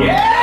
Yeah!